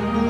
Amen.